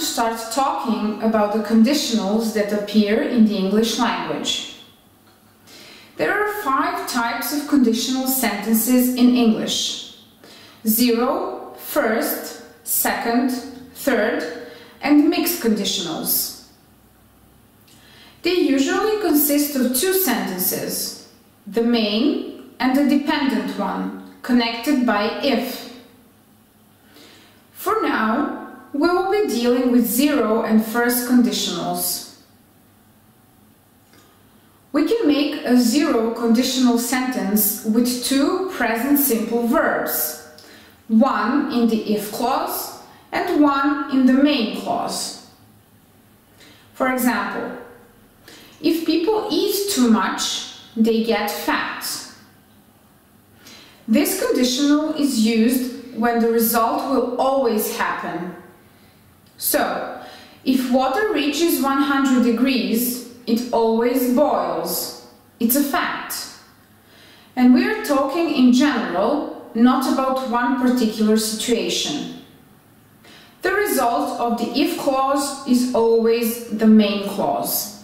start talking about the conditionals that appear in the English language. There are five types of conditional sentences in English. Zero, first, second, third, and mixed conditionals. They usually consist of two sentences, the main and the dependent one, connected by if. For now, we will be dealing with zero and first conditionals. We can make a zero conditional sentence with two present simple verbs, one in the if clause and one in the main clause. For example, if people eat too much, they get fat. This conditional is used when the result will always happen. So, if water reaches 100 degrees, it always boils. It's a fact. And we are talking in general, not about one particular situation. The result of the if clause is always the main clause.